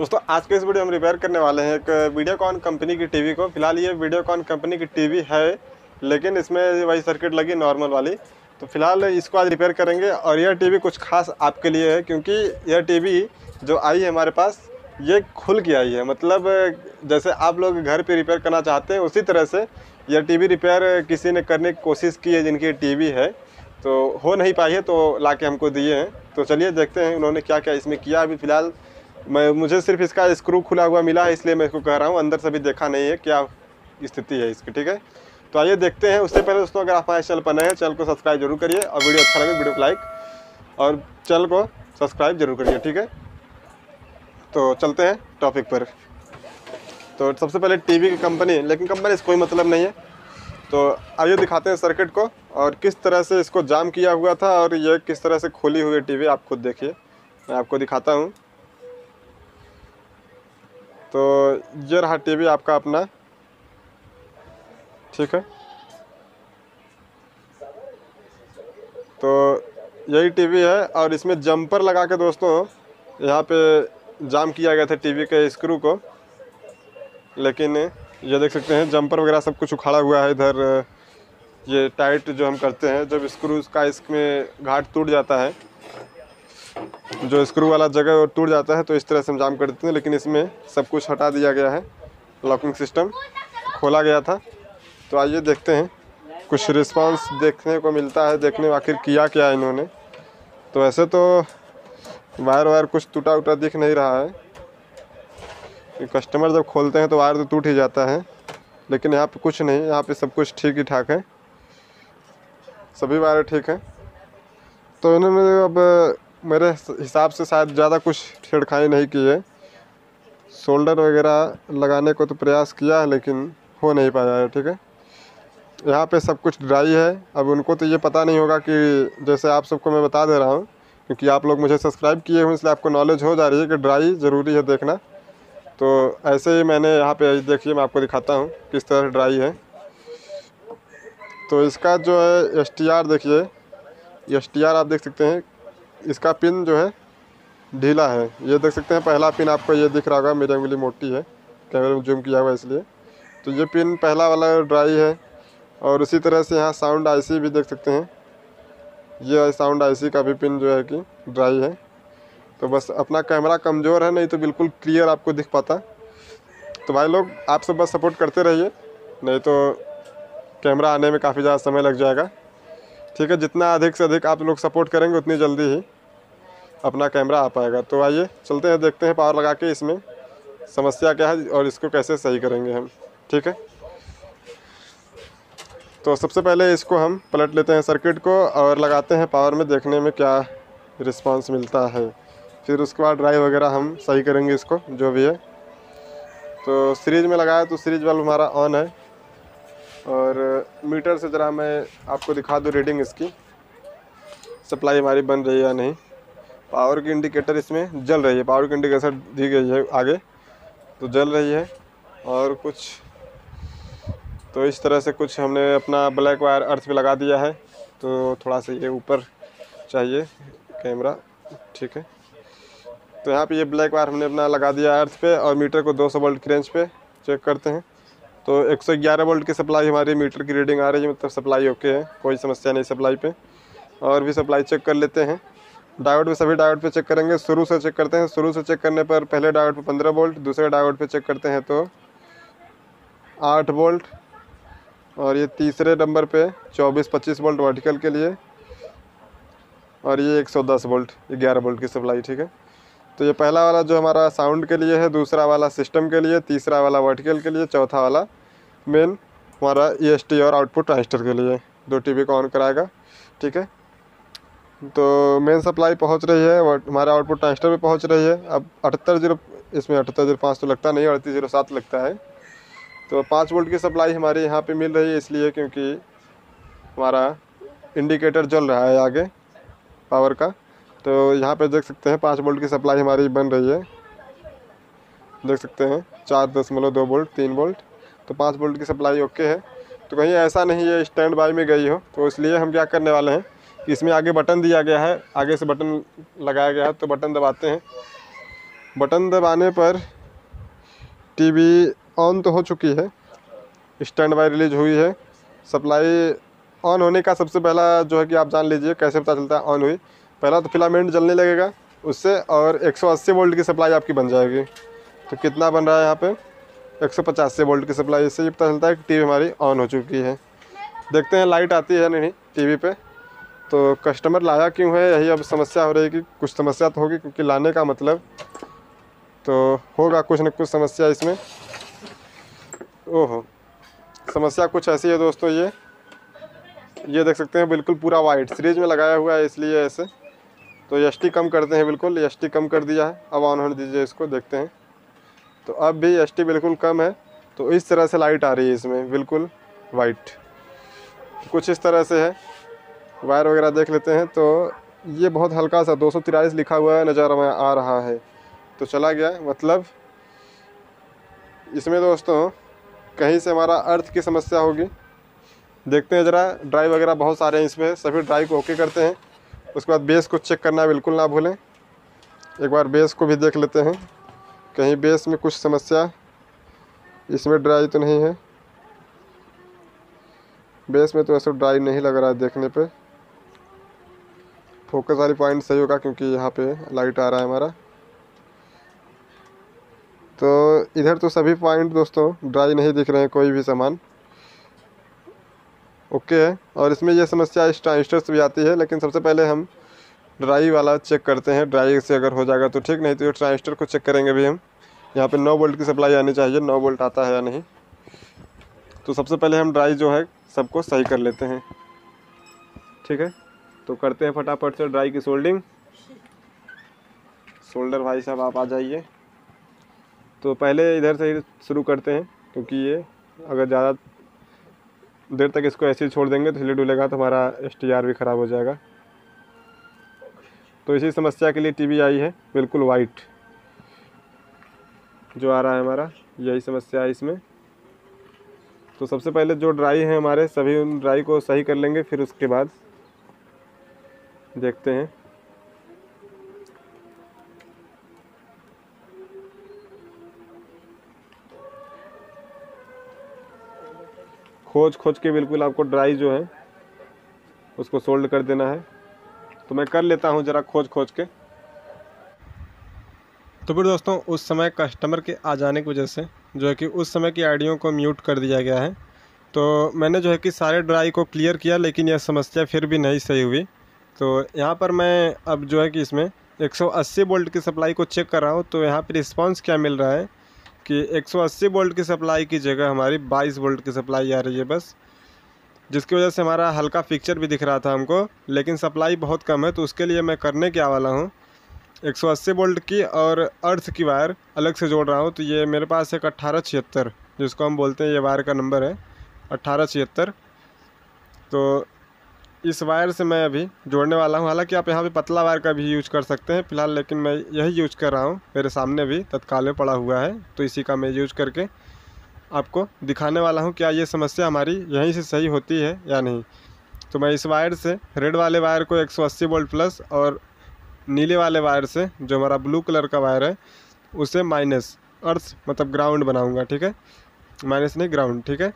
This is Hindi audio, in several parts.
दोस्तों, आज के इस वीडियो हम रिपेयर करने वाले हैं एक वीडियोकॉन कंपनी की टीवी को। फ़िलहाल ये वीडियोकॉन कंपनी की टीवी है, लेकिन इसमें वही सर्किट लगी नॉर्मल वाली। तो फ़िलहाल इसको आज रिपेयर करेंगे और यह टीवी कुछ खास आपके लिए है, क्योंकि यह टीवी जो आई है हमारे पास, ये खुल के आई है। मतलब जैसे आप लोग घर पे रिपेयर करना चाहते हैं, उसी तरह से यह टीवी रिपेयर किसी ने करने की कोशिश की है, जिनकी टीवी है तो हो नहीं पाई है तो ला हमको दिए हैं। तो चलिए देखते हैं उन्होंने क्या क्या इसमें किया अभी फ़िलहाल। मैं, मुझे सिर्फ़ इसका स्क्रू खुला हुआ मिला है इसलिए मैं इसको कह रहा हूँ। अंदर से भी देखा नहीं है क्या स्थिति है इसकी, ठीक है? तो आइए देखते हैं। उससे पहले दोस्तों, अगर आप हमारे चैनल पर नए हैं, चैनल को सब्सक्राइब ज़रूर करिए और वीडियो अच्छा लगे वीडियो को लाइक और चैनल को सब्सक्राइब ज़रूर करिए, ठीक है? तो चलते हैं टॉपिक पर। तो सबसे पहले टीवी की कंपनी लेकिन कंपनी से कोई मतलब नहीं है। तो आइए दिखाते हैं सर्किट को और किस तरह से इसको जाम किया हुआ था और ये किस तरह से खोली हुई टीवी आप खुद देखिए। मैं आपको दिखाता हूँ। तो ये रहा टीवी आपका अपना। ठीक है? तो यही टीवी है और इसमें जंपर लगा के दोस्तों, यहाँ पे जाम किया गया था टीवी के स्क्रू को। लेकिन ये देख सकते हैं, जंपर वगैरह सब कुछ उखाड़ा हुआ है इधर। ये टाइट जो हम करते हैं, जब स्क्रू का इसमें घाट टूट जाता है जो स्क्रू वाला जगह टूट जाता है तो इस तरह से हम जाम कर देते हैं, लेकिन इसमें सब कुछ हटा दिया गया है। लॉकिंग सिस्टम खोला गया था। तो आइए देखते हैं, कुछ रिस्पांस देखने को मिलता है, देखने आखिर किया क्या इन्होंने। तो ऐसे तो वायर वायर कुछ टूटा उटा दिख नहीं रहा है। कस्टमर जब खोलते हैं तो वायर तो टूट ही जाता है। लेकिन यहाँ पे कुछ नहीं, यहाँ पे सब कुछ ठीक ही ठाक है। सभी वायर ठीक हैं। तो इन्होंने अब मेरे हिसाब से शायद ज़्यादा कुछ छेड़खानी नहीं की है। शोल्डर वगैरह लगाने को तो प्रयास किया है लेकिन हो नहीं पाया है, ठीक है? यहाँ पे सब कुछ ड्राई है। अब उनको तो ये पता नहीं होगा कि जैसे आप सबको मैं बता दे रहा हूँ, क्योंकि आप लोग मुझे सब्सक्राइब किए हुए इसलिए आपको नॉलेज हो जा रही है कि ड्राई ज़रूरी है देखना। तो ऐसे ही मैंने यहाँ पे देखिए मैं आपको दिखाता हूँ किस तरह ड्राई है। तो इसका जो है एसटीआर देखिए। एसटीआर आप देख सकते हैं इसका पिन जो है, ढीला है। ये देख सकते हैं, पहला पिन आपको ये दिख रहा होगा मेरी उंगली मोटी है। कैमरे में जूम किया हुआ इसलिए। तो ये पिन पहला वाला ड्राई है और उसी तरह से यहाँ साउंड आईसी भी देख सकते हैं। ये साउंड आईसी का भी पिन जो है कि ड्राई है। तो बस अपना कैमरा कमज़ोर है, नहीं तो बिल्कुल क्लियर आपको दिख पाता। तो भाई लोग, आप सब बस सपोर्ट करते रहिए, नहीं तो कैमरा आने में काफ़ी ज़्यादा समय लग जाएगा। ठीक है, जितना अधिक से अधिक आप लोग सपोर्ट करेंगे, उतनी जल्दी ही अपना कैमरा आ पाएगा। तो आइए, चलते हैं, देखते हैं पावर लगा के इसमें, समस्या क्या है और इसको कैसे सही करेंगे हम। ठीक है? तो सबसे पहले इसको हम पलट लेते हैं सर्किट को और लगाते हैं पावर में, देखने में क्या रिस्पांस मिलता है। फिर उसके बाद ड्राइव वगैरह हम सही करेंगे इसको, जो भी है। तो सीरीज़ में लगाया तो सीरीज़ वाल हमारा ऑन है। और मीटर से ज़रा मैं आपको दिखा दूँ रीडिंग इसकी। सप्लाई हमारी बन रही है या नहीं। पावर की इंडिकेटर इसमें जल रही है। पावर की इंडिकेटर दी गई है आगे। तो जल रही है और कुछ तो इस तरह से कुछ हमने अपना ब्लैक वायर अर्थ पे लगा दिया है। तो थोड़ा सा ये ऊपर चाहिए कैमरा। ठीक है। तो यहाँ पे ये ब्लैक वायर हमने अपना लगा दिया है अर्थ पे और मीटर को 200 सौ वोल्ट की रेंज पे चेक करते हैं। तो 111 वोल्ट की सप्लाई हमारी मीटर की रीडिंग आ रही है मतलब सप्लाई ओके है, कोई समस्या नहीं सप्लाई पे। और भी सप्लाई चेक कर लेते हैं। डायोड पे सभी डायोड पे चेक करेंगे। शुरू से चेक करते हैं। शुरू से चेक करने पर पहले डायोड पे 15 वोल्ट, दूसरे डायोड पे चेक करते हैं तो 8 वोल्ट। और ये तीसरे नंबर पे 24-25 वोल्ट वर्टिकल के लिए। और ये 110 वोल्ट, ग्यारह वोल्ट की सप्लाई, ठीक है? तो ये पहला वाला जो हमारा साउंड के लिए है, दूसरा वाला सिस्टम के लिए, तीसरा वाला वर्टिकल के लिए, चौथा वाला मेन हमारा ईएसटी और आउटपुट ट्रांजिस्टर के लिए। दो टीवी को ऑन कराएगा, ठीक है? तो मेन सप्लाई पहुँच रही है और हमारा आउटपुट ट्रांजिस्टर भी पहुँच रही है। अब अठहत्तर ज़ीरो इसमें अठहत्तर ज़ीरो पाँच तो लगता नहीं, अड़तीस ज़ीरो सात लगता है। तो पाँच वोल्ट की सप्लाई हमारे यहाँ पे मिल रही है इसलिए क्योंकि हमारा इंडिकेटर जल रहा है आगे पावर का। तो यहाँ पे देख सकते हैं पाँच वोल्ट की सप्लाई हमारी बन रही है। देख सकते हैं, चार दशमलव दो वोल्ट तीन वोल्ट तो पाँच वोल्ट की सप्लाई ओके है। तो कहीं ऐसा नहीं है, स्टैंड बाई में गई हो। तो इसलिए हम क्या करने वाले हैं कि इसमें आगे बटन दिया गया है। आगे से बटन लगाया गया है तो बटन दबाते हैं। बटन दबाने पर टीवी ऑन तो हो चुकी है। स्टैंड बाई रिलीज़ हुई है। सप्लाई ऑन होने का सबसे पहला जो है कि आप जान लीजिए, कैसे पता चलता है ऑन हुई। पहला तो फिलामेंट जलने लगेगा उससे और 180 वोल्ट की सप्लाई आपकी बन जाएगी। तो कितना बन रहा है यहाँ पे? एक सौ पचासी वोल्ट की सप्लाई, इससे ये पता चलता है कि टीवी हमारी ऑन हो चुकी है। देखते हैं, लाइट आती है नहीं टीवी पे। तो कस्टमर लाया क्यों है, यही अब समस्या हो रही है कि कुछ समस्या तो होगी, क्योंकि लाने का मतलब तो होगा कुछ न कुछ समस्या इसमें। ओहो, समस्या कुछ ऐसी है दोस्तों ये। ये देख सकते हैं, बिल्कुल पूरा वाइट सीरीज़ में लगाया हुआ है इसलिए ऐसे। तो एस कम करते हैं, बिल्कुल एस कम कर दिया है। अब ऑन होने दीजिए इसको, देखते हैं। तो अब भी एसटी बिल्कुल कम है तो इस तरह से लाइट आ रही है इसमें, बिल्कुल वाइट। कुछ इस तरह से है। वायर वगैरह देख लेते हैं तो ये बहुत हल्का सा, दो लिखा हुआ नज़र में आ रहा है। तो चला गया मतलब इसमें दोस्तों, कहीं से हमारा अर्थ की समस्या होगी। देखते हैं ज़रा, ड्राइव वगैरह बहुत सारे हैं इसमें, सभी ड्राइव को ओके करते हैं। उसके बाद बेस को चेक करना बिल्कुल ना भूलें। एक बार बेस को भी देख लेते हैं। कहीं बेस में कुछ समस्या, इसमें ड्राई तो नहीं है। बेस में तो ऐसा ड्राई नहीं लग रहा है देखने पे। फोकस वाली पॉइंट सही होगा क्योंकि यहाँ पे लाइट आ रहा है हमारा। तो इधर तो सभी पॉइंट दोस्तों ड्राई नहीं दिख रहे हैं कोई भी सामान। ओके है और इसमें यह समस्या इस ट्रांजिस्टर से भी आती है, लेकिन सबसे पहले हम ड्राई वाला चेक करते हैं। ड्राई से अगर हो जाएगा तो ठीक, नहीं तो ये ट्रांजिस्टर को चेक करेंगे भी हम। यहाँ पे 9 वोल्ट की सप्लाई आनी चाहिए 9 वोल्ट आता है या नहीं। तो सबसे पहले हम ड्राई जो है, सबको सही कर लेते हैं। ठीक है? तो करते हैं फटाफट से ड्राई की सोल्डिंग। सोल्डर भाई साहब, आप आ जाइए। तो पहले इधर से ही शुरू करते हैं, क्योंकि ये अगर ज़्यादा देर तक इसको ऐसे ही छोड़ देंगे तो हिले डुलेगा तो हमारा एसटीआर भी ख़राब हो जाएगा। तो इसी समस्या के लिए टीवी आई है, बिल्कुल वाइट जो आ रहा है हमारा, यही समस्या है इसमें। तो सबसे पहले जो ड्राई है हमारे, सभी उन ड्राई को सही कर लेंगे, फिर उसके बाद देखते हैं। खोज खोज के बिल्कुल आपको ड्राई जो है, उसको सोल्ड कर देना है। तो मैं कर लेता हूँ ज़रा खोज खोज के। तो फिर दोस्तों, उस समय कस्टमर के आ जाने की वजह से, जो है कि उस समय की आईडियों को म्यूट कर दिया गया है। तो मैंने जो है कि सारे ड्राई को क्लियर किया, लेकिन यह समस्या फिर भी नहीं सही हुई। तो यहाँ पर मैं अब जो है कि इसमें 180 वोल्ट की सप्लाई को चेक कर रहा हूँ तो यहाँ पर रिस्पॉन्स क्या मिल रहा है कि 180 वोल्ट की सप्लाई की जगह हमारी 22 वोल्ट की सप्लाई आ रही है बस। जिसकी वजह से हमारा हल्का पिक्चर भी दिख रहा था हमको, लेकिन सप्लाई बहुत कम है तो उसके लिए मैं करने क्या वाला हूँ। 180 वोल्ट की और अर्थ की वायर अलग से जोड़ रहा हूँ तो ये मेरे पास एक अट्ठारह छिहत्तर, जिसको हम बोलते हैं ये वायर का नंबर है, अट्ठारह छिहत्तर। तो इस वायर से मैं अभी जोड़ने वाला हूँ। हालाँकि आप यहाँ पे पतला वायर का भी यूज़ कर सकते हैं फ़िलहाल, लेकिन मैं यही यूज़ कर रहा हूँ। मेरे सामने भी तत्काल में पड़ा हुआ है तो इसी का मैं यूज़ करके आपको दिखाने वाला हूँ क्या ये समस्या हमारी यहीं से सही होती है या नहीं। तो मैं इस वायर से, रेड वाले वायर को एक वोल्ट प्लस और नीले वाले वायर से, जो हमारा ब्लू कलर का वायर है, उसे माइनस अर्थ मतलब ग्राउंड बनाऊँगा, ठीक है? माइनस नहीं, ग्राउंड, ठीक है?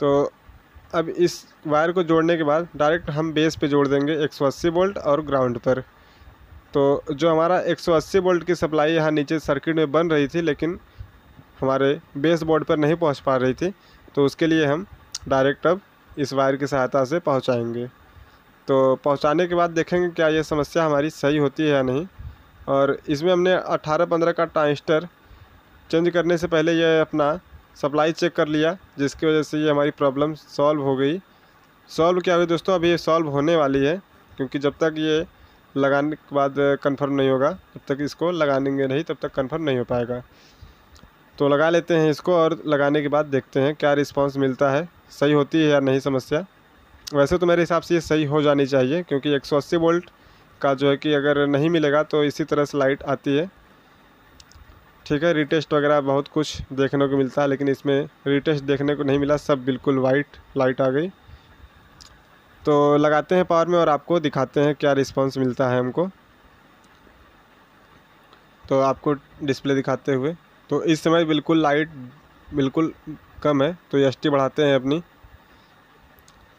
तो अब इस वायर को जोड़ने के बाद डायरेक्ट हम बेस पे जोड़ देंगे 180 वोल्ट और ग्राउंड पर। तो जो हमारा 180 वोल्ट की सप्लाई यहाँ नीचे सर्किट में बन रही थी, लेकिन हमारे बेस बोर्ड पर नहीं पहुँच पा रही थी तो उसके लिए हम डायरेक्ट अब इस वायर की सहायता से पहुँचाएँगे। तो पहुँचाने के बाद देखेंगे क्या ये समस्या हमारी सही होती है या नहीं। और इसमें हमने अट्ठारह पंद्रह का ट्रांजिस्टर चेंज करने से पहले यह अपना सप्लाई चेक कर लिया, जिसकी वजह से ये हमारी प्रॉब्लम सॉल्व हो गई। सॉल्व क्या हुई दोस्तों, अभी ये सॉल्व होने वाली है, क्योंकि जब तक ये लगाने के बाद कंफर्म नहीं होगा, तब तक इसको लगाएँगे नहीं, तब तक कंफर्म नहीं हो पाएगा। तो लगा लेते हैं इसको और लगाने के बाद देखते हैं क्या रिस्पांस मिलता है। सही होती है या नहीं समस्या। वैसे तो मेरे हिसाब से ये सही हो जानी चाहिए क्योंकि 180 वोल्ट का जो है कि अगर नहीं मिलेगा तो इसी तरह से लाइट आती है। ठीक है रिटेस्ट वगैरह बहुत कुछ देखने को मिलता है लेकिन इसमें रिटेस्ट देखने को नहीं मिला, सब बिल्कुल वाइट लाइट आ गई। तो लगाते हैं पावर में और आपको दिखाते हैं क्या रिस्पांस मिलता है हमको। तो आपको डिस्प्ले दिखाते हुए। तो इस समय बिल्कुल लाइट बिल्कुल कम है तो एसटी बढ़ाते हैं अपनी।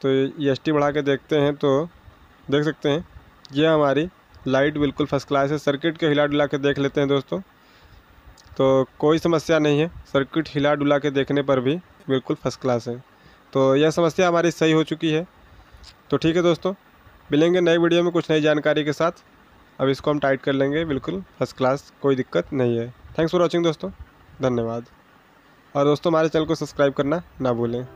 तो एस बढ़ा के देखते हैं तो देख सकते हैं, ये हमारी लाइट बिल्कुल फ़र्स्ट क्लास है। सर्किट के हिला डुला के देख लेते हैं दोस्तों। तो कोई समस्या नहीं है सर्किट हिला डुला के देखने पर भी बिल्कुल फ़र्स्ट क्लास है। तो यह समस्या हमारी सही हो चुकी है। तो ठीक है दोस्तों, मिलेंगे नए वीडियो में कुछ नई जानकारी के साथ। अब इसको हम टाइट कर लेंगे, बिल्कुल फ़र्स्ट क्लास कोई दिक्कत नहीं है। थैंक्स फॉर वॉचिंग दोस्तों. धन्यवाद. और दोस्तों हमारे चैनल को सब्सक्राइब करना ना भूलें.